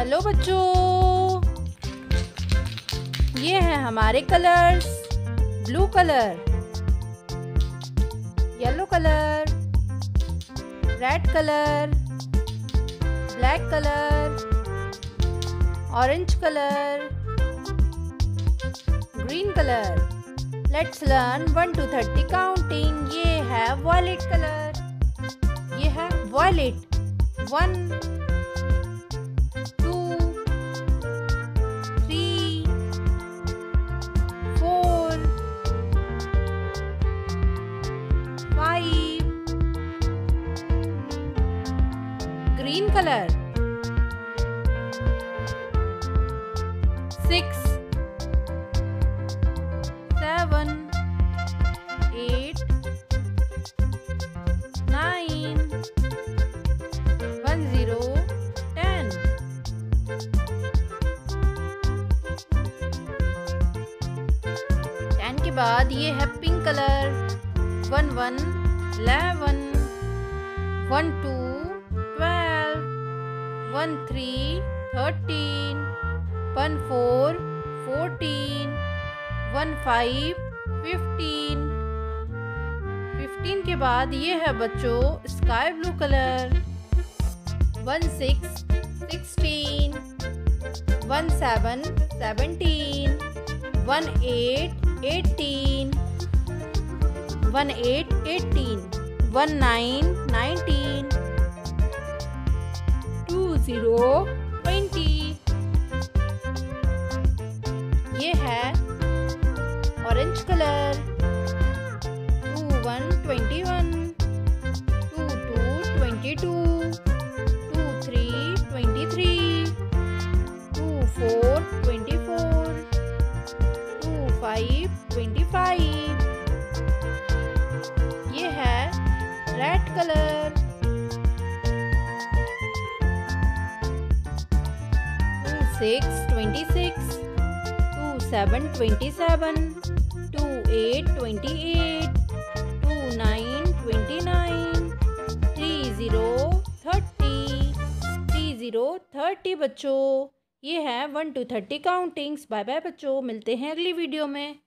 Hello बच्चों। ये है हमारे colours blue colour yellow colour red colour black colour orange colour green colour let's learn one two thirty counting ये है violet colour ये है violet one five green colour six seven, eight, nine, one zero, ten. Ten के बाद ये है pink colour one one eleven one two twelve one three thirteen one four fourteen one five fifteen fifteen के बाद ये है बच्चों sky blue colour one six sixteen one seven seventeen one eight eighteen one eight eighteen, one nine nineteen, two zero twenty. six twenty six, two seven twenty seven, two eight twenty eight, two nine twenty nine, three zero thirty, three zero thirty बच्चों ये है one two thirty countings bye bye बच्चों मिलते हैं अगली video में